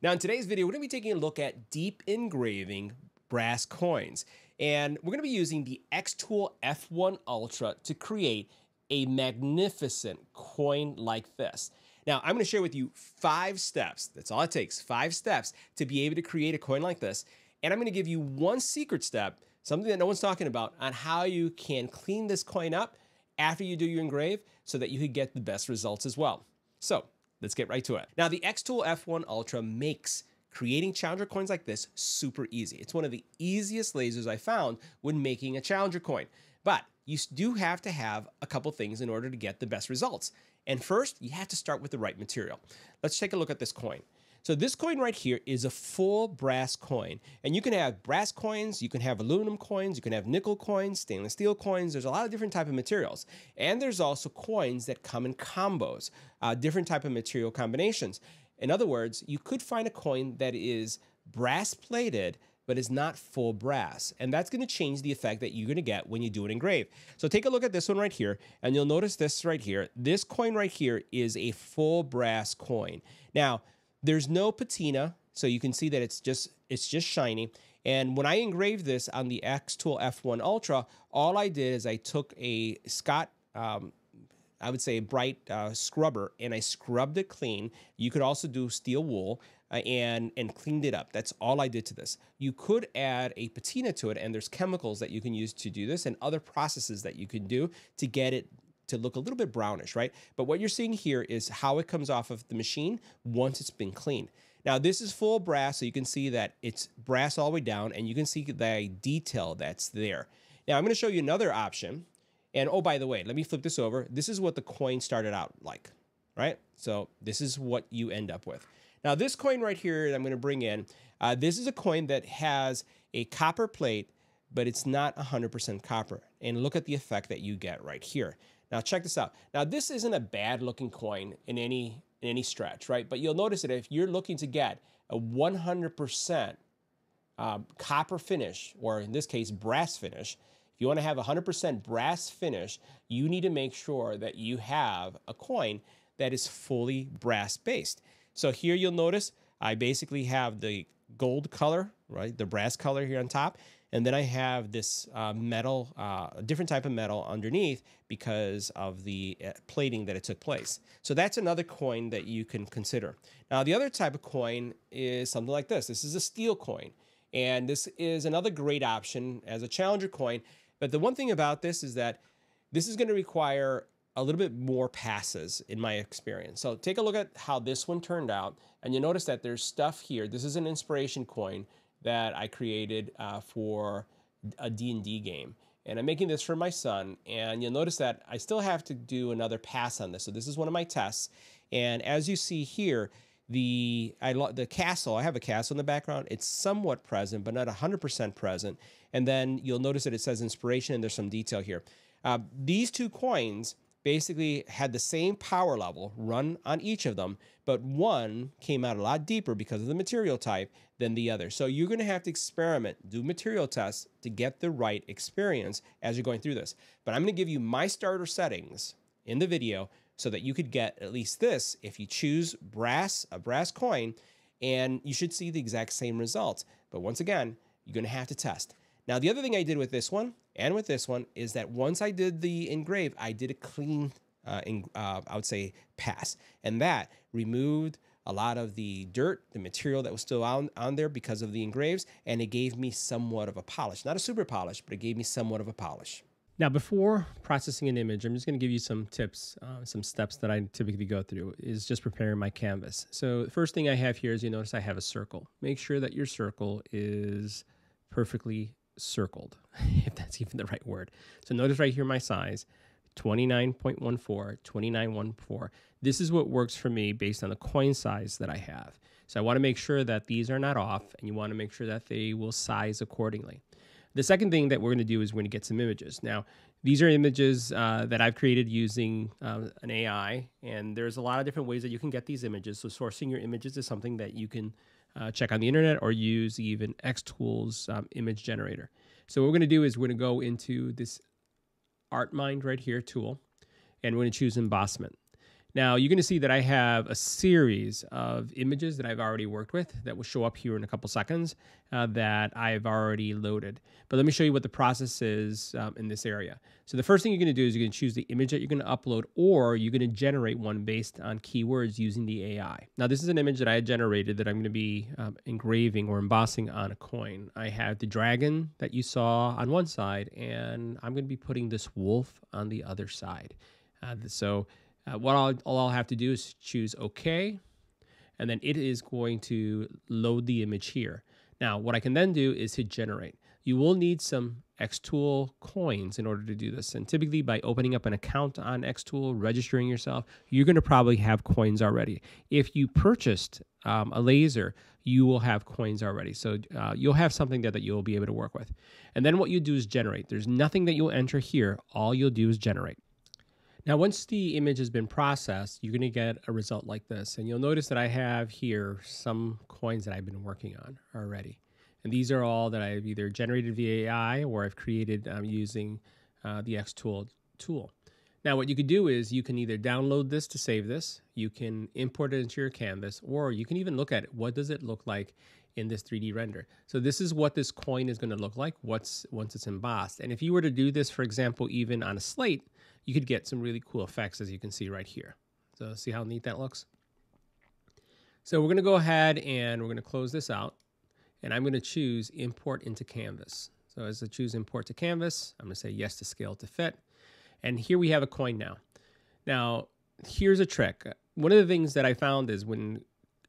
Now in today's video, we're gonna be taking a look at deep engraving brass coins. And we're gonna be using the Xtool F1 Ultra to create a magnificent coin like this. Now, I'm gonna share with you five steps, that's all it takes, five steps to be able to create a coin like this. And I'm gonna give you one secret step, something that no one's talking about, on how you can clean this coin up after you do your engrave so that you can get the best results as well. So let's get right to it. Now, the Xtool F1 Ultra makes creating challenger coins like this super easy. It's one of the easiest lasers I found when making a challenger coin. But you do have to have a couple things in order to get the best results. And first, you have to start with the right material. Let's take a look at this coin. So this coin right here is a full brass coin. And you can have brass coins, you can have aluminum coins, you can have nickel coins, stainless steel coins. There's a lot of different type of materials. And there's also coins that come in combos, uh, different type of material combinations. In other words, you could find a coin that is brass plated but is not full brass. And that's gonna change the effect that you're gonna get when you do an engrave. So take a look at this one right here, and you'll notice this right here. This coin right here is a full brass coin. Now, there's no patina, so you can see that it's just it's just shiny. And when I engraved this on the Xtool F1 Ultra, all I did is I took a Scott um, I would say a bright uh, scrubber, and I scrubbed it clean. You could also do steel wool uh, and and cleaned it up. That's all I did to this. You could add a patina to it, and there's chemicals that you can use to do this, and other processes that you can do to get it to look a little bit brownish, right? But what you're seeing here is how it comes off of the machine once it's been cleaned. Now this is full brass, so you can see that it's brass all the way down, and you can see the detail that's there. Now I'm going to show you another option and oh, by the way, let me flip this over. This is what the coin started out like, right? So this is what you end up with. Now this coin right here that I'm going to bring in, uh, this is a coin that has a copper plate, but it's not 100% copper. And look at the effect that you get right here. Now check this out. Now this isn't a bad looking coin in any in any stretch, right? But you'll notice that if you're looking to get a 100% um, copper finish, or in this case, brass finish, if you want to have 100% brass finish, you need to make sure that you have a coin that is fully brass based. So here you'll notice I basically have the gold color, right? The brass color here on top. And then I have this uh, metal, uh, a different type of metal underneath because of the uh, plating that it took place. So that's another coin that you can consider. Now, the other type of coin is something like this. This is a steel coin. And this is another great option as a challenger coin but the one thing about this is that this is going to require a little bit more passes in my experience. So take a look at how this one turned out. And you notice that there's stuff here. This is an inspiration coin that I created uh, for a D&D game. And I'm making this for my son. And you'll notice that I still have to do another pass on this. So this is one of my tests. And as you see here, the I the castle. I have a castle in the background. It's somewhat present, but not 100% present. And then you'll notice that it says inspiration, and there's some detail here. Uh, these two coins basically had the same power level run on each of them, but one came out a lot deeper because of the material type than the other. So you're going to have to experiment, do material tests to get the right experience as you're going through this. But I'm going to give you my starter settings in the video so that you could get at least this if you choose brass, a brass coin, and you should see the exact same results. But once again, you're going to have to test. Now, the other thing I did with this one and with this one is that once I did the engrave, I did a clean, uh, in, uh, I would say, pass. And that removed a lot of the dirt, the material that was still on, on there because of the engraves, and it gave me somewhat of a polish. Not a super polish, but it gave me somewhat of a polish. Now, before processing an image, I'm just going to give you some tips, uh, some steps that I typically go through is just preparing my canvas. So the first thing I have here is you notice I have a circle. Make sure that your circle is perfectly circled, if that's even the right word. So notice right here my size, 29.14, 29.14. This is what works for me based on the coin size that I have. So I want to make sure that these are not off and you want to make sure that they will size accordingly. The second thing that we're going to do is we're going to get some images. Now, these are images uh, that I've created using uh, an AI, and there's a lot of different ways that you can get these images. So sourcing your images is something that you can uh, check on the internet or use even Xtool's um, image generator. So what we're going to do is we're going to go into this ArtMind right here tool, and we're going to choose embossment. Now you're going to see that I have a series of images that I've already worked with that will show up here in a couple seconds uh, that I've already loaded. But let me show you what the process is um, in this area. So the first thing you're going to do is you're going to choose the image that you're going to upload or you're going to generate one based on keywords using the AI. Now this is an image that I generated that I'm going to be um, engraving or embossing on a coin. I have the dragon that you saw on one side and I'm going to be putting this wolf on the other side. Uh, so uh, what I'll, all I'll have to do is choose OK, and then it is going to load the image here. Now, what I can then do is hit generate. You will need some Xtool coins in order to do this. And typically by opening up an account on Xtool, registering yourself, you're going to probably have coins already. If you purchased um, a laser, you will have coins already. So uh, you'll have something there that you'll be able to work with. And then what you do is generate. There's nothing that you'll enter here. All you'll do is generate. Now, once the image has been processed, you're going to get a result like this. And you'll notice that I have here some coins that I've been working on already. And these are all that I've either generated via AI or I've created um, using uh, the Xtool tool. Now, what you could do is you can either download this to save this, you can import it into your canvas, or you can even look at it. What does it look like in this 3D render? So this is what this coin is going to look like once, once it's embossed. And if you were to do this, for example, even on a slate, you could get some really cool effects as you can see right here. So see how neat that looks? So we're going to go ahead and we're going to close this out and I'm going to choose import into canvas. So as I choose import to canvas, I'm going to say yes to scale to fit. And here we have a coin now. Now, here's a trick. One of the things that I found is when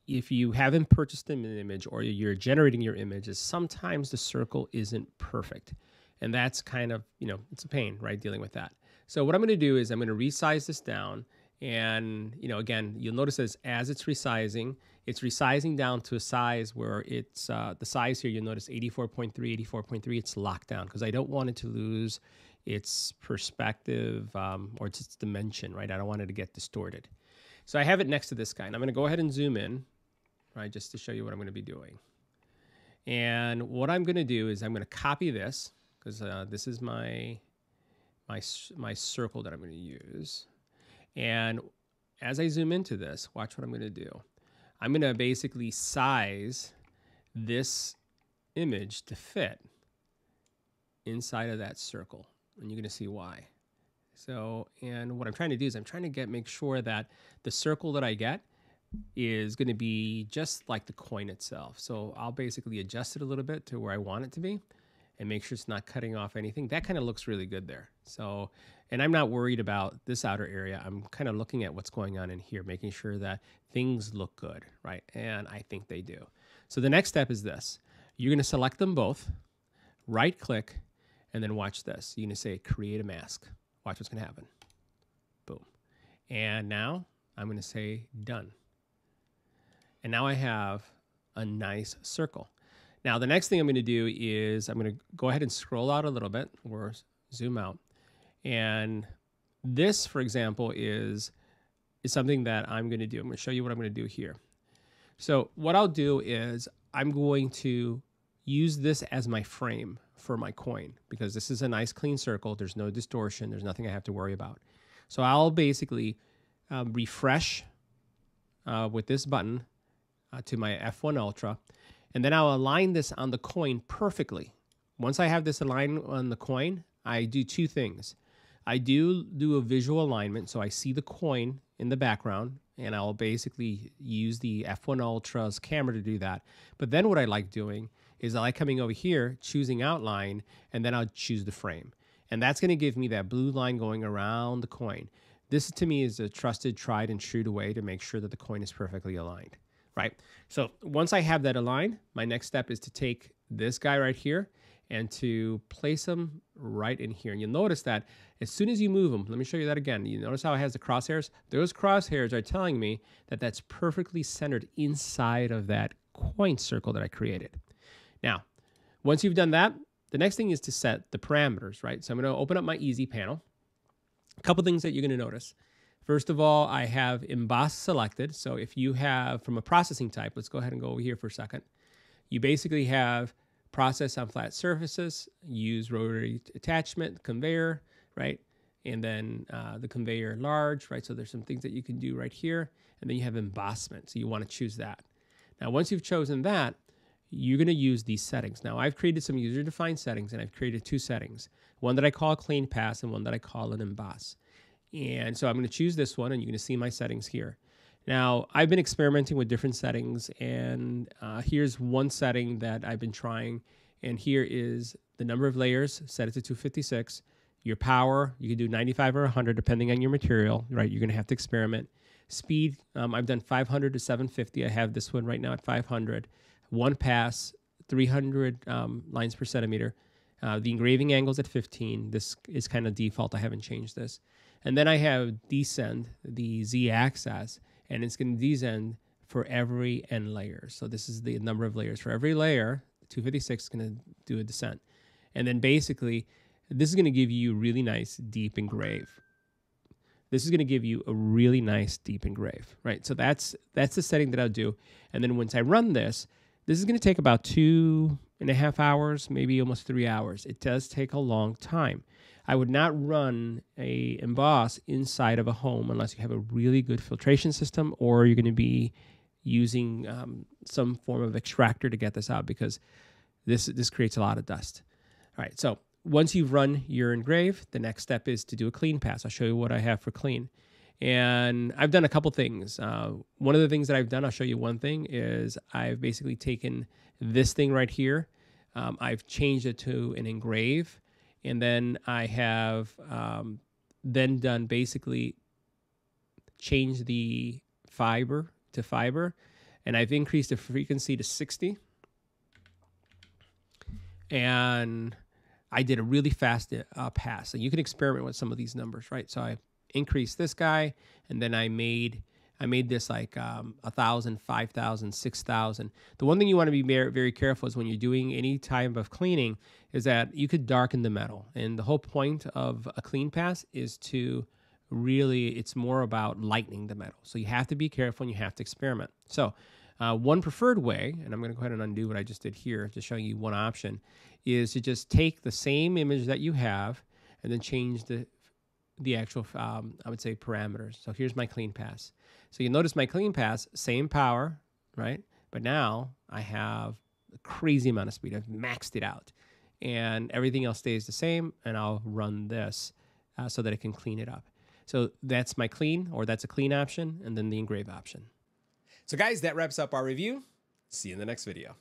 if you haven't purchased an image or you're generating your image is sometimes the circle isn't perfect. And that's kind of, you know, it's a pain, right, dealing with that. So what I'm going to do is I'm going to resize this down. And, you know, again, you'll notice as, as it's resizing, it's resizing down to a size where it's, uh, the size here, you'll notice 84.3, 84.3, it's locked down because I don't want it to lose its perspective um, or its, dimension, right? I don't want it to get distorted. So I have it next to this guy. And I'm going to go ahead and zoom in, right, just to show you what I'm going to be doing. And what I'm going to do is I'm going to copy this because uh, this is my my, my circle that I'm going to use. And as I zoom into this, watch what I'm going to do. I'm going to basically size this image to fit inside of that circle. And you're going to see why. So, and what I'm trying to do is I'm trying to get make sure that the circle that I get is going to be just like the coin itself. So I'll basically adjust it a little bit to where I want it to be and make sure it's not cutting off anything. That kind of looks really good there. So, and I'm not worried about this outer area. I'm kind of looking at what's going on in here, making sure that things look good, right? And I think they do. So the next step is this. You're going to select them both, right click, and then watch this. You're to say create a mask. Watch what's going to happen. Boom. And now I'm going to say done. And now I have a nice circle. Now, the next thing I'm going to do is I'm going to go ahead and scroll out a little bit or zoom out. And this, for example, is, is something that I'm going to do. I'm going to show you what I'm going to do here. So what I'll do is I'm going to use this as my frame for my coin because this is a nice clean circle. There's no distortion. There's nothing I have to worry about. So I'll basically um, refresh uh, with this button uh, to my F1 Ultra and then I'll align this on the coin perfectly. Once I have this aligned on the coin, I do two things. I do do a visual alignment, so I see the coin in the background, and I'll basically use the F1 Ultra's camera to do that. But then what I like doing is I like coming over here, choosing outline, and then I'll choose the frame. And that's going to give me that blue line going around the coin. This to me is a trusted, tried, and true way to make sure that the coin is perfectly aligned right? So once I have that aligned, my next step is to take this guy right here and to place him right in here. And you'll notice that as soon as you move him, let me show you that again. You notice how it has the crosshairs? Those crosshairs are telling me that that's perfectly centered inside of that coin circle that I created. Now, once you've done that, the next thing is to set the parameters, right? So I'm going to open up my easy panel. A couple things that you're going to notice. First of all, I have emboss selected. So if you have from a processing type, let's go ahead and go over here for a second. You basically have process on flat surfaces, use rotary attachment, conveyor, right? and then uh, the conveyor large, right? So there's some things that you can do right here. And then you have embossment. So you want to choose that. Now, once you've chosen that, you're going to use these settings. Now, I've created some user defined settings and I've created two settings one that I call clean pass and one that I call an emboss. And so I'm going to choose this one and you're going to see my settings here. Now, I've been experimenting with different settings, and uh, here's one setting that I've been trying. And here is the number of layers, set it to 256. Your power, you can do 95 or 100 depending on your material, right? You're going to have to experiment. Speed, um, I've done 500 to 750. I have this one right now at 500. One pass, 300 um, lines per centimeter. Uh, the engraving angles at 15. This is kind of default. I haven't changed this. And then I have descend, the z axis, and it's going to descend for every n layer. So this is the number of layers. For every layer, 256 is going to do a descent. And then basically, this is going to give you really nice deep engrave. This is going to give you a really nice deep engrave, right? So that's that's the setting that I'll do. And then once I run this, this is going to take about two and a half hours, maybe almost three hours. It does take a long time. I would not run a emboss inside of a home unless you have a really good filtration system or you're going to be using um, some form of extractor to get this out because this this creates a lot of dust. All right, so once you've run your engrave, the next step is to do a clean pass. I'll show you what I have for clean. And I've done a couple things. Uh, one of the things that I've done, I'll show you one thing, is I've basically taken this thing right here. Um, I've changed it to an engrave and then I have um, then done basically change the fiber to fiber, and I've increased the frequency to 60. And I did a really fast uh, pass. And you can experiment with some of these numbers, right? So I increased this guy, and then I made I made this like um, a thousand, five thousand, six thousand. The one thing you want to be very, very careful is when you're doing any type of cleaning is that you could darken the metal. And the whole point of a clean pass is to really, it's more about lightening the metal. So you have to be careful and you have to experiment. So uh, one preferred way, and I'm going to go ahead and undo what I just did here to show you one option, is to just take the same image that you have and then change the the actual, um, I would say, parameters. So here's my clean pass. So you notice my clean pass, same power, right? But now I have a crazy amount of speed. I've maxed it out. And everything else stays the same. And I'll run this uh, so that it can clean it up. So that's my clean, or that's a clean option, and then the engrave option. So guys, that wraps up our review. See you in the next video.